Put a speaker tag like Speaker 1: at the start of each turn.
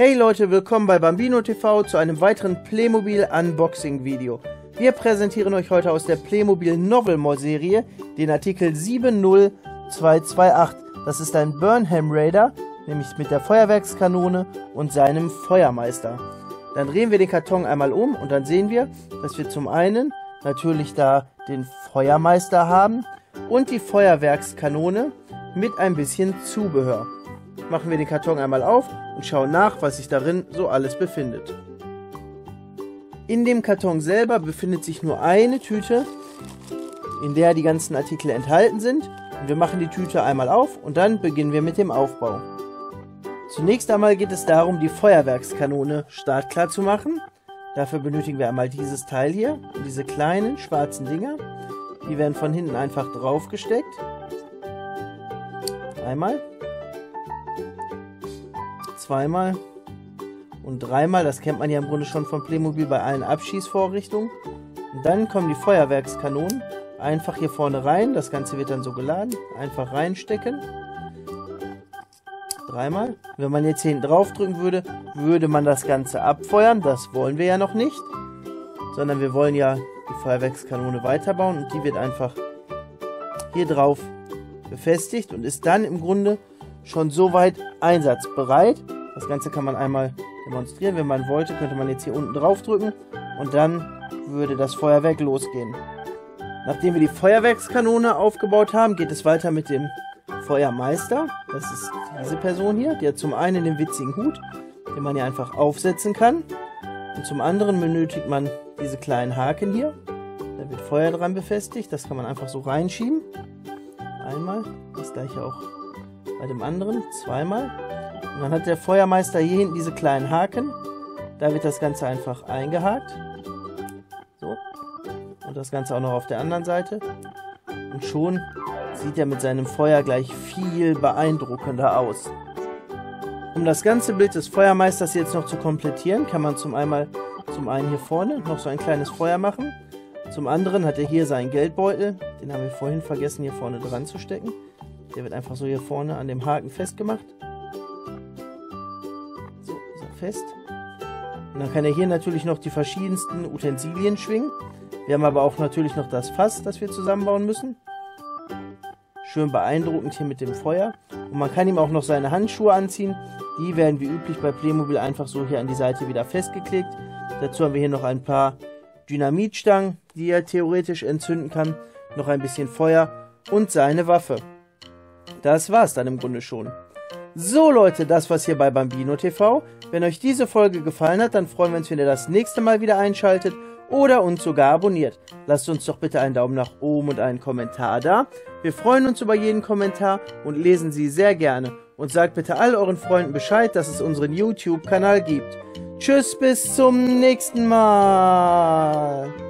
Speaker 1: Hey Leute, willkommen bei Bambino TV zu einem weiteren Playmobil Unboxing Video. Wir präsentieren euch heute aus der Playmobil Novelmore Serie den Artikel 70228. Das ist ein Burnham Raider, nämlich mit der Feuerwerkskanone und seinem Feuermeister. Dann drehen wir den Karton einmal um und dann sehen wir, dass wir zum einen natürlich da den Feuermeister haben und die Feuerwerkskanone mit ein bisschen Zubehör. Machen wir den Karton einmal auf und schauen nach, was sich darin so alles befindet. In dem Karton selber befindet sich nur eine Tüte, in der die ganzen Artikel enthalten sind. Wir machen die Tüte einmal auf und dann beginnen wir mit dem Aufbau. Zunächst einmal geht es darum, die Feuerwerkskanone startklar zu machen. Dafür benötigen wir einmal dieses Teil hier und diese kleinen schwarzen Dinger. Die werden von hinten einfach draufgesteckt. Einmal zweimal und dreimal. Das kennt man ja im Grunde schon von Playmobil bei allen Abschießvorrichtungen. Und dann kommen die Feuerwerkskanonen einfach hier vorne rein. Das Ganze wird dann so geladen. Einfach reinstecken. Dreimal. Wenn man jetzt hier hinten drauf drücken würde, würde man das Ganze abfeuern. Das wollen wir ja noch nicht. Sondern wir wollen ja die Feuerwerkskanone weiterbauen. Und die wird einfach hier drauf befestigt und ist dann im Grunde schon soweit einsatzbereit. Das Ganze kann man einmal demonstrieren. Wenn man wollte, könnte man jetzt hier unten drauf drücken und dann würde das Feuerwerk losgehen. Nachdem wir die Feuerwerkskanone aufgebaut haben, geht es weiter mit dem Feuermeister. Das ist diese Person hier. Die hat zum einen den witzigen Hut, den man hier einfach aufsetzen kann. Und zum anderen benötigt man diese kleinen Haken hier. Da wird Feuer dran befestigt. Das kann man einfach so reinschieben. Einmal. Das gleiche auch bei dem anderen. Zweimal. Und dann hat der Feuermeister hier hinten diese kleinen Haken. Da wird das Ganze einfach eingehakt. So. Und das Ganze auch noch auf der anderen Seite. Und schon sieht er mit seinem Feuer gleich viel beeindruckender aus. Um das ganze Bild des Feuermeisters jetzt noch zu komplettieren, kann man zum, einmal, zum einen hier vorne noch so ein kleines Feuer machen. Zum anderen hat er hier seinen Geldbeutel, den haben wir vorhin vergessen hier vorne dran zu stecken. Der wird einfach so hier vorne an dem Haken festgemacht fest. Und dann kann er hier natürlich noch die verschiedensten Utensilien schwingen. Wir haben aber auch natürlich noch das Fass, das wir zusammenbauen müssen. Schön beeindruckend hier mit dem Feuer. Und man kann ihm auch noch seine Handschuhe anziehen. Die werden wie üblich bei Playmobil einfach so hier an die Seite wieder festgeklickt. Dazu haben wir hier noch ein paar Dynamitstangen, die er theoretisch entzünden kann. Noch ein bisschen Feuer und seine Waffe. Das war's dann im Grunde schon. So Leute, das war's hier bei Bambino TV. Wenn euch diese Folge gefallen hat, dann freuen wir uns, wenn ihr das nächste Mal wieder einschaltet oder uns sogar abonniert. Lasst uns doch bitte einen Daumen nach oben und einen Kommentar da. Wir freuen uns über jeden Kommentar und lesen sie sehr gerne. Und sagt bitte all euren Freunden Bescheid, dass es unseren YouTube-Kanal gibt. Tschüss, bis zum nächsten Mal.